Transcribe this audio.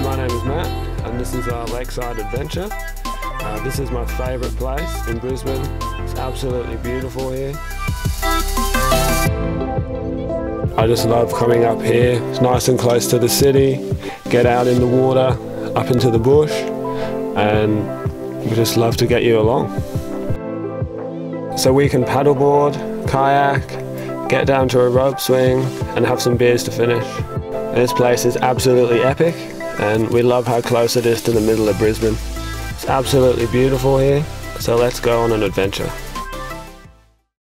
name is Matt, and this is our Lakeside Adventure. Uh, this is my favourite place in Brisbane. It's absolutely beautiful here. I just love coming up here. It's nice and close to the city. Get out in the water, up into the bush, and we just love to get you along. So we can paddleboard, kayak, get down to a rope swing, and have some beers to finish. This place is absolutely epic, and we love how close it is to the middle of Brisbane. It's absolutely beautiful here, so let's go on an adventure.